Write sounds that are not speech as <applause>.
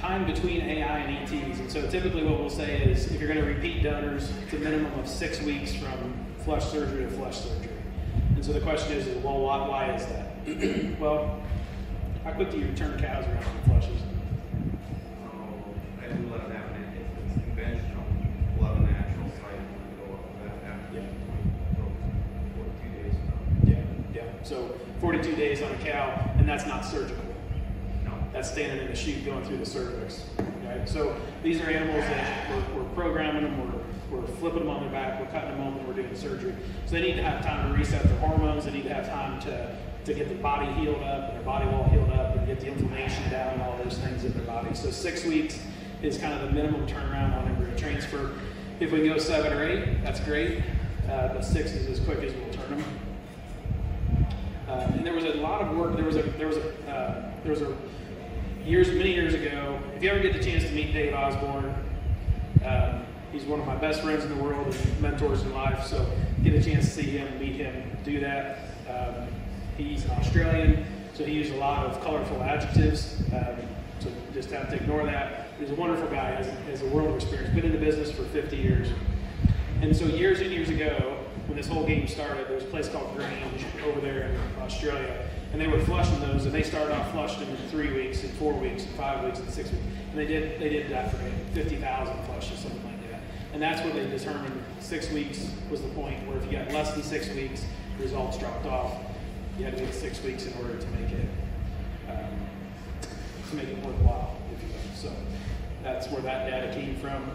time between AI and ETs. And so typically what we'll say is if you're going to repeat donors, it's a minimum of six weeks from flush surgery to flush surgery. And so the question is, well, why, why is that? <clears throat> well, how quick do you turn cows around on flushes? Oh, I do let that if it's conventional, we'll have natural cycle and go up after Yeah. forty-two days. Yeah, yeah. So 42 days on a cow, and that's not surgical. That's standing in the chute going through the cervix. Right? So these are animals that we're, we're programming them, we're, we're flipping them on their back, we're cutting them open, we're doing surgery. So they need to have time to reset their hormones, they need to have time to, to get their body healed up, and their body wall healed up, and get the inflammation down and all those things in their body. So six weeks is kind of the minimum turnaround on embryo transfer. If we go seven or eight, that's great, uh, but six is as quick as we'll turn them. Um, and there was a lot of work. There was a there was a uh, there was a years many years ago. If you ever get the chance to meet Dave Osborne, um, he's one of my best friends in the world and mentors in life. So get a chance to see him, meet him, do that. Um, he's an Australian, so he used a lot of colorful adjectives. Um, so just have to ignore that. He's a wonderful guy. Has, has a world of experience. Been in the business for 50 years. And so years and years ago, when this whole game started, there was a place called Grange over there Australia, and they were flushing those, and they started off flushing them in three weeks, and four weeks, and five weeks, and six weeks, and they did they did that for 50,000 flushes, something like that. And that's where they determined six weeks was the point where if you got less than six weeks, results dropped off. You had to wait six weeks in order to make it um, to make it worthwhile, if you will. So that's where that data came from.